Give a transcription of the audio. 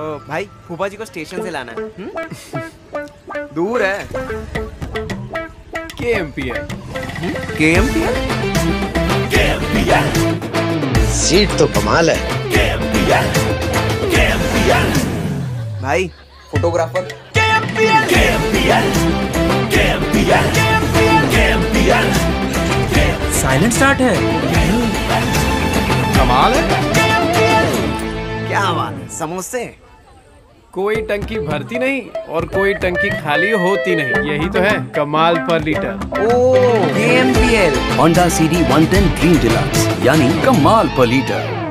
ओ, भाई फूफा जी को स्टेशन से लाना है हम्म? दूर है K M P L K M seat तो कमाल है भाई फोटोग्राफर साइलेंट स्टार्ट है क्या बात है? समोसे? कोई टंकी भरती नहीं और कोई टंकी खाली होती नहीं। यही तो है कमाल पर litre. O M P L Honda CD 110 Dream Deluxe यानी कमाल पर लीटर।